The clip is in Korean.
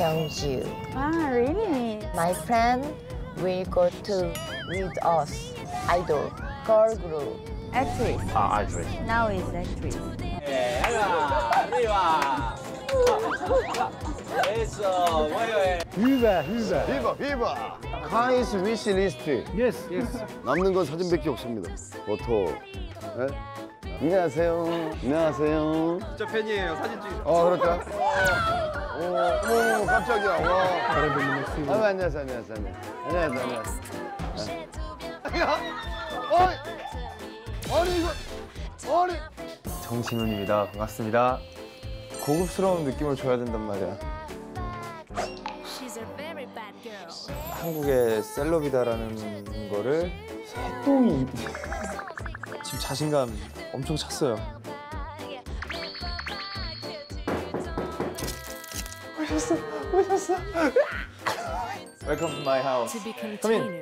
Gyeongju. Ah, really? My friend will go to with us. Idol, girl group. Actress. 아, 알트레. Now is actress. Arriba, arriba. Eso, muy bien. Hübe, Hübe. 비바 비바 카이스 위시 리스트 Yes, yes. 남는 건 사진밖에 없습니다 보통 네? 안녕하세요 안녕하세요 저 팬이에요. 사진 찍. 어 그럴까? 오, 어머 깜짝이야 와 아유 안녕하세요 안녕하세요 안녕하세요 안녕하세요 야 어이 아니 이거 아니 정진훈입니다. 반갑습니다. 고급스러운 느낌을 줘야 된단 말이야. 한국의 셀럽이다라는 거를 새똥이 지금 자신감 엄청 찼어요. Welcome to my house. To be Come in. continued.